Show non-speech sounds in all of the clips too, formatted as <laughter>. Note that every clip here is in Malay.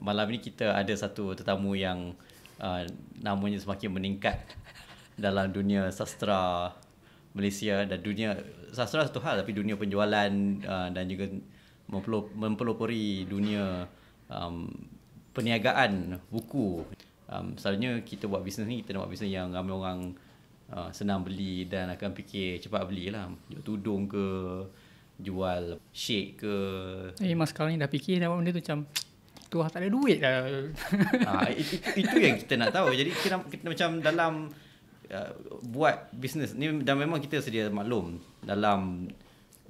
malam ni kita ada satu tetamu yang uh, namanya semakin meningkat <laughs> dalam dunia sastra Malaysia dan dunia sastra satu hal tapi dunia penjualan uh, dan juga mempelopori dunia um, perniagaan buku. Um, selalunya kita buat bisnes ni kita nak buat bisnes yang ramai orang uh, senang beli dan akan fikir cepat belilah. Jual tudung ke, jual shake ke. Eh mas sekarang ni dah fikir dah buat benda tu macam tu tak ada duit <laughs> dah. uh, itu, itu, itu yang kita nak tahu. Jadi kita, kita macam dalam uh, buat bisnes ni dan memang kita sedia maklum dalam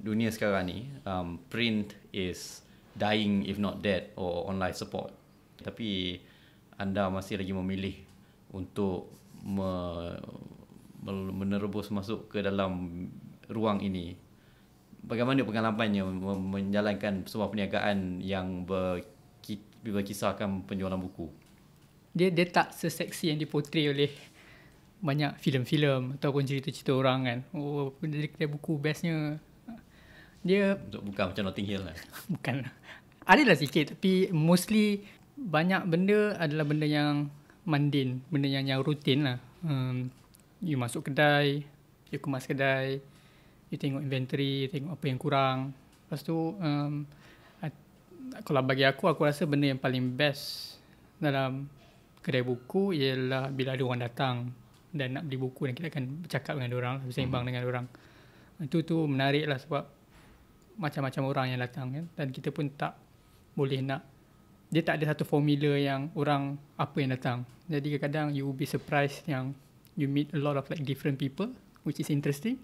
dunia sekarang ni um, print is dying if not dead or online support tapi anda masih lagi memilih untuk me, menerobos masuk ke dalam ruang ini bagaimana pengalamannya menjalankan sebuah perniagaan yang ber, berkisahkan penjualan buku. Dia dia tak seseksi yang dipotret oleh banyak filem-filem ataupun cerita-cerita orang kan. Oh dari kedai buku bestnya. Dia bukan macam Notting Hill lah <laughs> bukan. Ada lah sikit tapi mostly banyak benda adalah benda yang mundane, benda yang yang rutin lah. Um, you masuk kedai, you kemas kedai, you tengok inventory, you tengok apa yang kurang. Lepas tu, um, kalau bagi aku, aku rasa benda yang paling best dalam kedai buku ialah bila ada orang datang dan nak beli buku dan kita akan bercakap dengan orang, bersembang hmm. dengan orang. Itu tu menarik lah sebab macam-macam orang yang datang kan. Dan kita pun tak boleh nak dia tak ada satu formula yang orang apa yang datang. Jadi kadang-kadang you will be surprised yang you meet a lot of like different people which is interesting.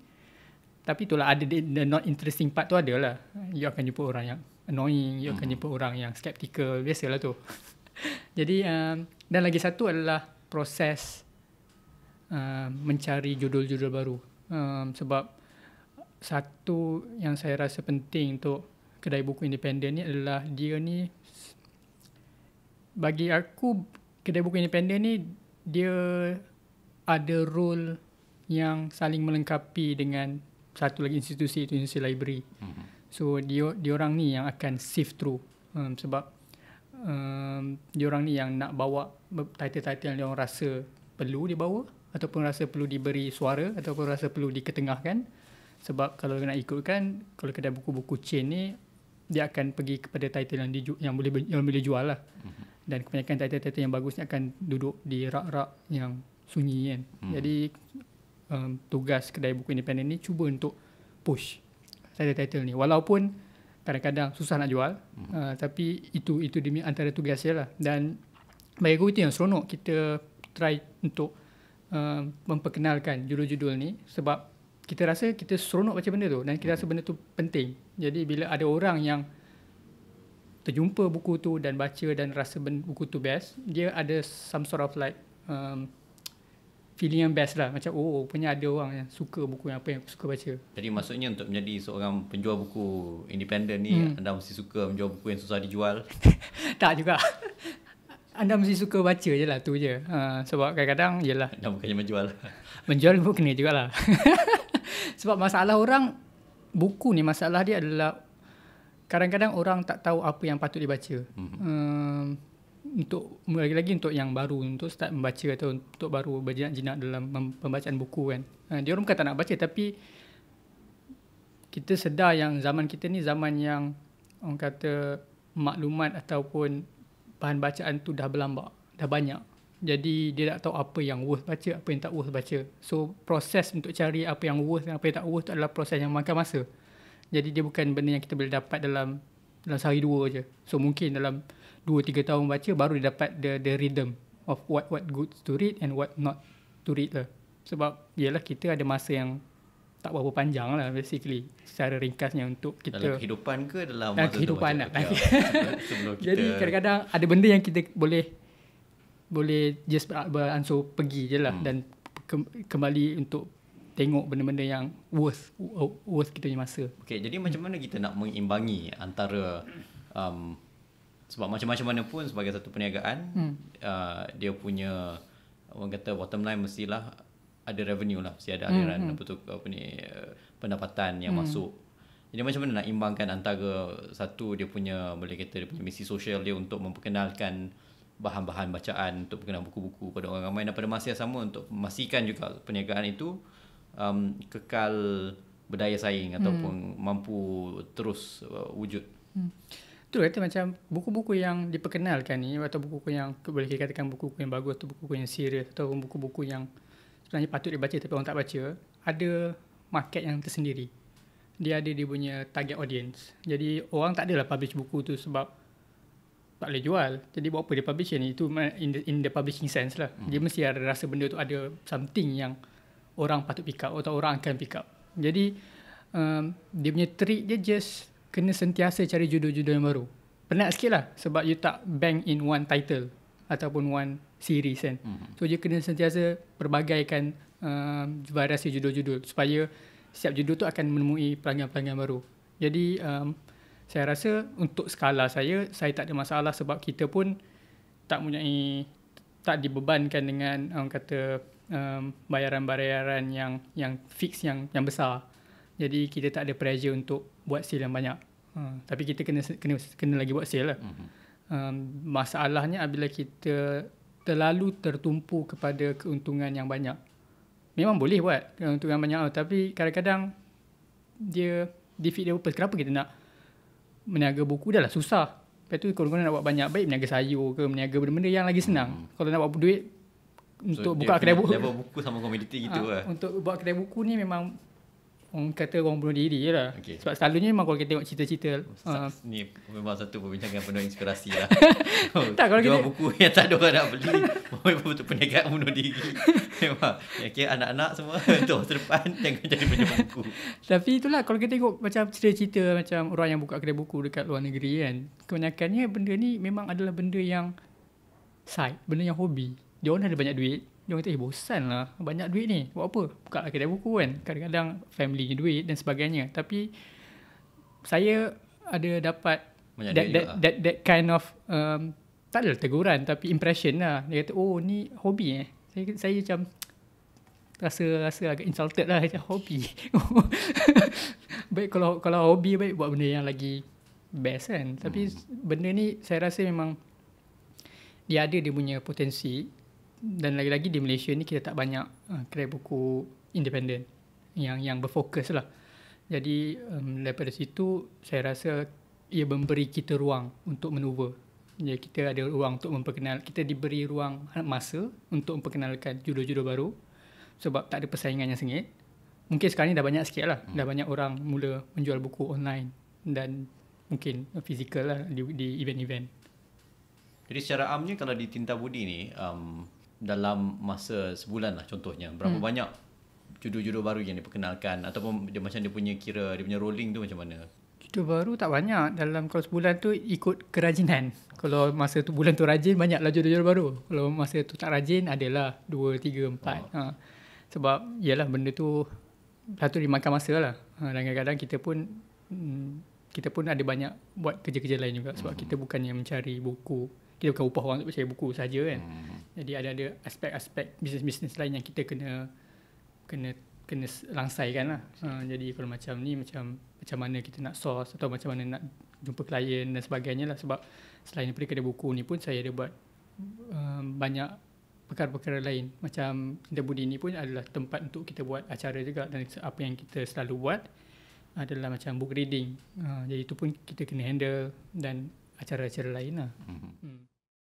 Tapi itulah ada the, not interesting part tu ada lah. You akan jumpa orang yang annoying, you akan jumpa orang yang skeptical, biasalah tu. <laughs> Jadi um, dan lagi satu adalah proses uh, mencari judul-judul baru. Um, sebab satu yang saya rasa penting untuk kedai buku independen ni adalah dia ni bagi aku kedai buku independen ni dia ada role yang saling melengkapi dengan satu lagi institusi itu institusi library. Mm-hmm. So dia dia orang ni yang akan sift through um, sebab um, dia orang ni yang nak bawa title-title yang dia orang rasa perlu dibawa ataupun rasa perlu diberi suara ataupun rasa perlu diketengahkan sebab kalau nak ikutkan kalau kedai buku-buku chain ni dia akan pergi kepada title yang di, yang boleh yang boleh jual lah. Mm-hmm dan kebanyakan title-title yang bagus ni akan duduk di rak-rak yang sunyi kan. Hmm. Jadi um, tugas kedai buku independen ni cuba untuk push title-title ni walaupun kadang-kadang susah nak jual hmm. uh, tapi itu itu demi antara tugas dia lah dan bagi aku itu yang seronok kita try untuk uh, memperkenalkan judul-judul ni sebab kita rasa kita seronok baca benda tu dan kita rasa benda tu penting. Jadi bila ada orang yang terjumpa buku tu dan baca dan rasa buku tu best, dia ada some sort of like um, feeling yang best lah. Macam oh punya ada orang yang suka buku yang apa yang aku suka baca. Jadi maksudnya untuk menjadi seorang penjual buku independen ni, hmm. anda mesti suka menjual buku yang susah dijual? <laughs> tak juga. <laughs> anda mesti suka baca je lah, tu je. Uh, sebab kadang-kadang, yelah. Anda bukannya menjual. <laughs> menjual pun kena jugalah. sebab masalah orang, buku ni masalah dia adalah kadang-kadang orang tak tahu apa yang patut dibaca. Mm-hmm. Um, untuk lagi-lagi untuk yang baru untuk start membaca atau untuk baru berjinak-jinak dalam pembacaan buku kan. Uh, dia orang bukan tak nak baca tapi kita sedar yang zaman kita ni zaman yang orang kata maklumat ataupun bahan bacaan tu dah berlambak, dah banyak. Jadi dia tak tahu apa yang worth baca, apa yang tak worth baca. So proses untuk cari apa yang worth dan apa yang tak worth tu adalah proses yang makan masa. Jadi dia bukan benda yang kita boleh dapat dalam dalam sehari dua je. So mungkin dalam dua tiga tahun baca baru dia dapat the the rhythm of what what good to read and what not to read lah. Sebab ialah kita ada masa yang tak berapa panjang lah basically secara ringkasnya untuk kita dalam kehidupan ke dalam dalam kehidupan lah. Ya, <laughs> Jadi kadang-kadang ada benda yang kita boleh boleh just beransur pergi je lah hmm. dan kembali untuk tengok benda-benda yang worth worth kita punya masa. Okay, jadi macam mana kita nak mengimbangi antara um, sebab macam-macam mana pun sebagai satu perniagaan hmm. uh, dia punya orang kata bottom line mestilah ada revenue lah, mesti ada aliran hmm. hmm. apa tu apa ni uh, pendapatan yang hmm. masuk. Jadi macam mana nak imbangkan antara satu dia punya boleh kata dia punya misi sosial dia untuk memperkenalkan bahan-bahan bacaan untuk perkenal buku-buku kepada orang ramai dan pada masa yang sama untuk memastikan juga perniagaan itu um, kekal berdaya saing hmm. ataupun mampu terus uh, wujud. Hmm. Tu kata macam buku-buku yang diperkenalkan ni atau buku-buku yang boleh dikatakan buku-buku yang bagus atau buku-buku yang serius atau buku-buku yang sebenarnya patut dibaca tapi orang tak baca ada market yang tersendiri dia ada dia punya target audience. Jadi orang tak adalah publish buku tu sebab tak boleh jual. Jadi buat apa dia publish ni? Itu in the, in the publishing sense lah. Hmm. Dia mesti ada rasa benda tu ada something yang orang patut pick up atau orang akan pick up. Jadi um, dia punya trick dia just kena sentiasa cari judul-judul yang baru. Penat sikit lah sebab you tak bank in one title ataupun one series kan. Hmm. So dia kena sentiasa perbagaikan um, variasi judul-judul supaya setiap judul tu akan menemui pelanggan-pelanggan baru. Jadi um, saya rasa untuk skala saya, saya tak ada masalah sebab kita pun tak mempunyai tak dibebankan dengan orang kata um, bayaran-bayaran yang yang fix yang yang besar. Jadi kita tak ada pressure untuk buat sale yang banyak. Uh, tapi kita kena kena kena lagi buat sale lah. Mm-hmm. Um, masalahnya apabila kita terlalu tertumpu kepada keuntungan yang banyak memang boleh buat untuk yang banyak tapi kadang-kadang dia defeat their purpose kenapa kita nak meniaga buku dah lah susah lepas tu kalau kau nak buat banyak baik meniaga sayur ke meniaga benda-benda yang lagi senang hmm. kalau nak buat duit untuk so, buka kedai buku buat buku sama komoditi gitu ha, lah untuk buat kedai buku ni memang Orang kata orang bunuh diri je lah. Okay. Sebab selalunya memang kalau kita tengok cerita-cerita. Uh, ni memang satu perbincangan penuh inspirasi lah. <laughs> tak, kalau kita... buku yang tak ada orang nak beli. <laughs> Memang betul perniagaan bunuh diri. <laughs> memang. Ya, okay, anak-anak semua untuk masa depan jangan jadi punya buku. Tapi itulah kalau kita tengok macam cerita-cerita macam orang yang buka kedai buku dekat luar negeri kan. Kebanyakannya benda ni memang adalah benda yang side. Benda yang hobi. Dia orang ada banyak duit. Dia kata, eh bosan lah. Banyak duit ni. Buat apa? Buka lah kedai buku kan. Kadang-kadang family ni duit dan sebagainya. Tapi saya ada dapat that, that, that, that, that kind of um, tak adalah teguran tapi impression lah. Dia kata, oh ni hobi eh. Saya, saya macam rasa rasa agak insulted lah. Macam hobi. <laughs> baik kalau kalau hobi baik buat benda yang lagi best kan. Tapi hmm. benda ni saya rasa memang dia ada dia punya potensi dan lagi-lagi di Malaysia ni kita tak banyak uh, kedai buku independen yang yang berfokus lah. Jadi um, daripada situ saya rasa ia memberi kita ruang untuk manuver. Jadi kita ada ruang untuk memperkenal kita diberi ruang masa untuk memperkenalkan judul-judul baru sebab tak ada persaingan yang sengit. Mungkin sekarang ni dah banyak sikit lah. Hmm. Dah banyak orang mula menjual buku online dan mungkin fizikal lah di, di event-event. Jadi secara amnya kalau di Tinta Budi ni um, dalam masa sebulan lah contohnya. Berapa hmm. banyak judul-judul baru yang diperkenalkan ataupun dia macam dia punya kira dia punya rolling tu macam mana? Judul baru tak banyak. Dalam kalau sebulan tu ikut kerajinan. Kalau masa tu bulan tu rajin banyaklah judul-judul baru. Kalau masa tu tak rajin adalah 2 3 4 oh. ha. sebab yalah benda tu satu dimakan masa lah. Ha, dan kadang-kadang kita pun hmm, kita pun ada banyak buat kerja-kerja lain juga sebab hmm. kita bukannya mencari buku kita bukan upah orang untuk percaya buku saja kan. Hmm. Jadi ada ada aspek-aspek bisnes-bisnes lain yang kita kena kena kena langsaikan lah. Uh, jadi kalau macam ni macam macam mana kita nak source atau macam mana nak jumpa klien dan sebagainya lah sebab selain daripada kedai buku ni pun saya ada buat uh, banyak perkara-perkara lain macam Cinta Budi ni pun adalah tempat untuk kita buat acara juga dan apa yang kita selalu buat adalah macam book reading uh, jadi itu pun kita kena handle dan acara-acara lain lah. Mm-hmm. Hmm.